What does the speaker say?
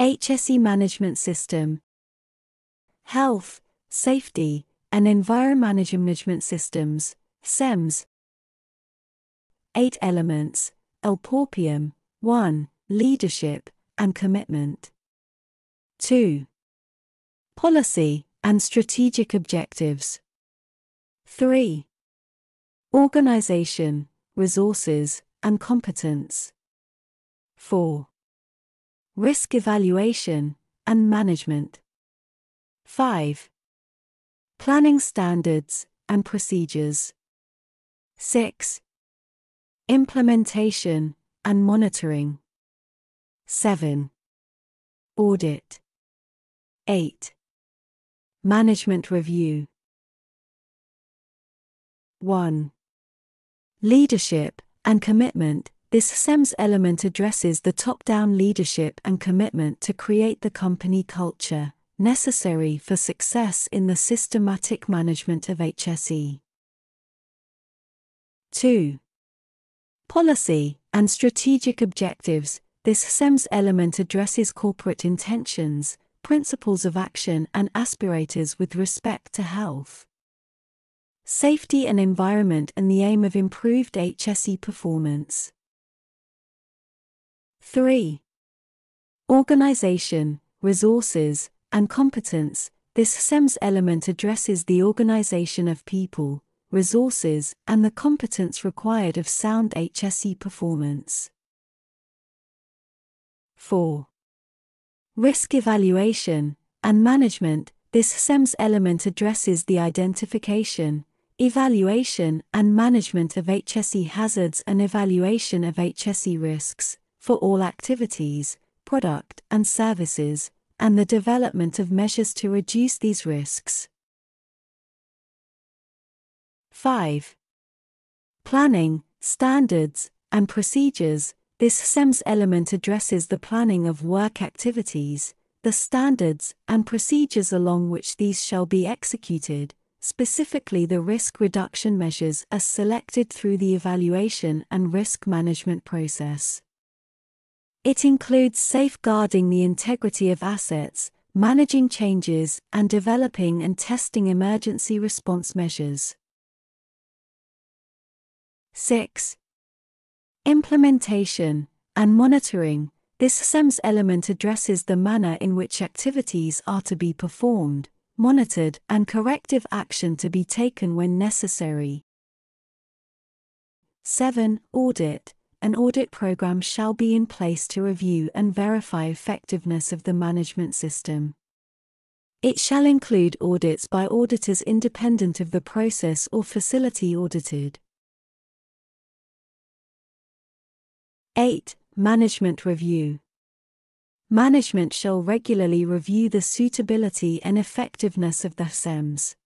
HSE Management System Health, Safety, and Environment Management Systems, SEMS. 8 Elements, LPORPIUM 1. Leadership and Commitment. 2. Policy and Strategic Objectives. 3. Organization, Resources, and Competence. 4. Risk Evaluation and Management. 5. Planning Standards and Procedures. 6. Implementation and Monitoring. 7. Audit. 8. Management Review. 1. Leadership and Commitment. This SEMS element addresses the top down leadership and commitment to create the company culture necessary for success in the systematic management of HSE. 2. Policy and strategic objectives. This SEMS element addresses corporate intentions, principles of action, and aspirators with respect to health, safety, and environment, and the aim of improved HSE performance. 3. Organization, resources, and competence. This SEMS element addresses the organization of people, resources, and the competence required of sound HSE performance. 4. Risk evaluation and management. This SEMS element addresses the identification, evaluation, and management of HSE hazards and evaluation of HSE risks for all activities, product, and services, and the development of measures to reduce these risks. 5. Planning, standards, and procedures. This SEMS element addresses the planning of work activities, the standards and procedures along which these shall be executed, specifically the risk reduction measures as selected through the evaluation and risk management process. It includes safeguarding the integrity of assets, managing changes, and developing and testing emergency response measures. 6. Implementation and monitoring. This SEMS element addresses the manner in which activities are to be performed, monitored, and corrective action to be taken when necessary. 7. Audit. An audit program shall be in place to review and verify effectiveness of the management system. It shall include audits by auditors independent of the process or facility audited. 8. Management Review Management shall regularly review the suitability and effectiveness of the SEMS.